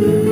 you.